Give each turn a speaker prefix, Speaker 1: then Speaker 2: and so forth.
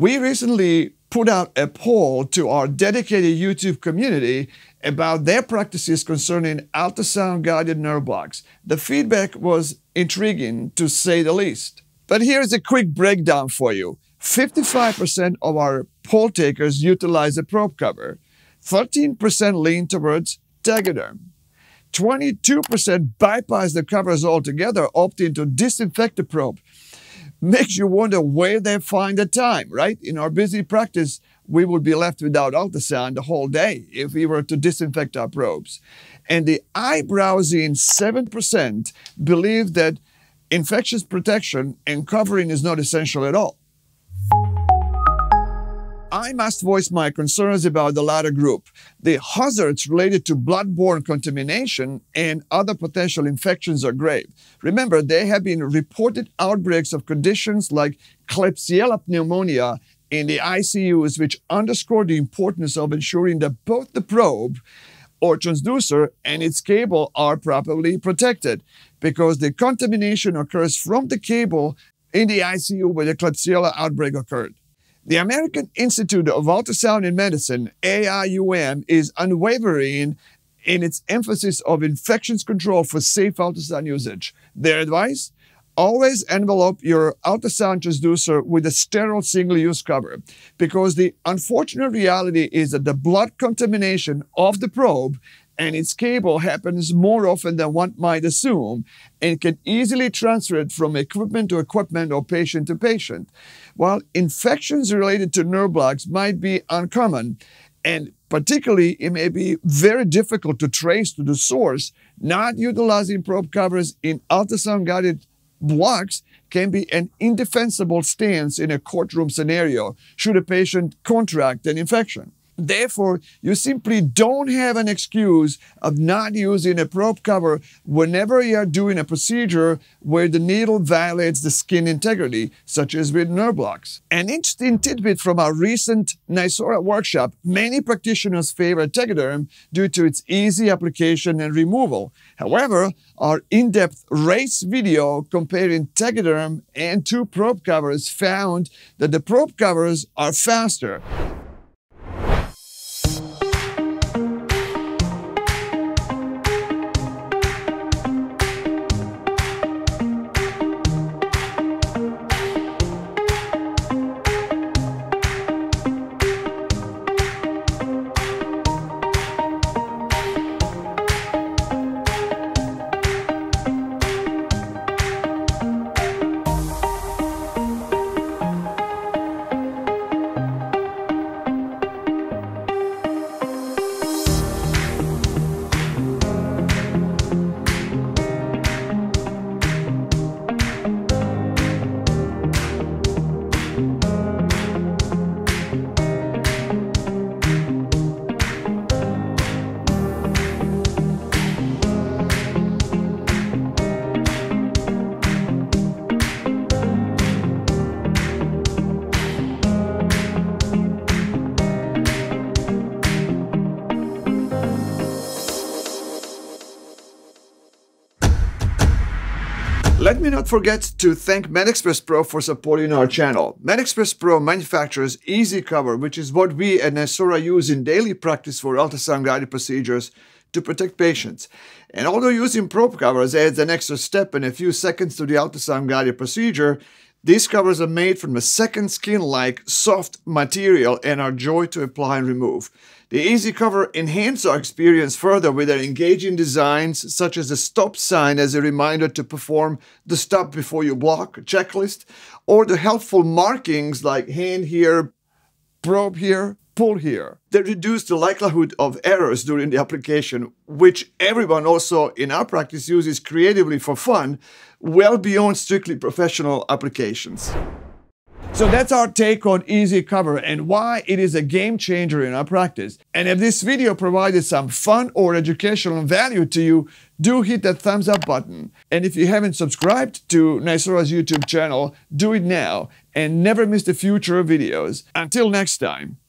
Speaker 1: We recently put out a poll to our dedicated YouTube community about their practices concerning ultrasound guided nerve blocks. The feedback was intriguing to say the least. But here's a quick breakdown for you. 55% of our poll takers utilize a probe cover. 13% lean towards Tegaderm. 22% bypass the covers altogether, opting to disinfect the probe. Makes you wonder where they find the time, right? In our busy practice, we would be left without ultrasound the whole day if we were to disinfect our probes. And the eyebrowsing 7% believe that infectious protection and covering is not essential at all. I must voice my concerns about the latter group. The hazards related to bloodborne contamination and other potential infections are grave. Remember, there have been reported outbreaks of conditions like Klebsiella pneumonia in the ICUs, which underscore the importance of ensuring that both the probe or transducer and its cable are properly protected because the contamination occurs from the cable in the ICU where the Klebsiella outbreak occurred. The American Institute of Ultrasound in Medicine, AIUM, is unwavering in its emphasis of infections control for safe ultrasound usage. Their advice? Always envelope your ultrasound transducer with a sterile single-use cover because the unfortunate reality is that the blood contamination of the probe and its cable happens more often than one might assume and can easily transfer it from equipment to equipment or patient to patient. While infections related to nerve blocks might be uncommon, and particularly it may be very difficult to trace to the source, not utilizing probe covers in ultrasound guided blocks can be an indefensible stance in a courtroom scenario should a patient contract an infection. Therefore, you simply don't have an excuse of not using a probe cover whenever you are doing a procedure where the needle violates the skin integrity, such as with nerve blocks. An interesting tidbit from our recent Nysora workshop, many practitioners favor Tegaderm due to its easy application and removal. However, our in-depth race video comparing Tegaderm and two probe covers found that the probe covers are faster. Let me not forget to thank MedExpress Pro for supporting our channel. MedExpress Pro manufactures EZCOVER, which is what we at Nysora use in daily practice for ultrasound guided procedures to protect patients. And although using probe covers adds an extra step and a few seconds to the ultrasound guided procedure, these covers are made from a second skin-like soft material and are joy to apply and remove. The EZCOVER enhance our experience further with their engaging designs, such as a stop sign as a reminder to perform the stop before you block checklist, or the helpful markings like hand here, probe here, pull here. They reduce the likelihood of errors during the application, which everyone also in our practice uses creatively for fun, well beyond strictly professional applications. So that's our take on EZCOVER and why it is a game changer in our practice. And if this video provided some fun or educational value to you, do hit that thumbs up button. And if you haven't subscribed to Nysora's YouTube channel, do it now and never miss the future videos. Until next time.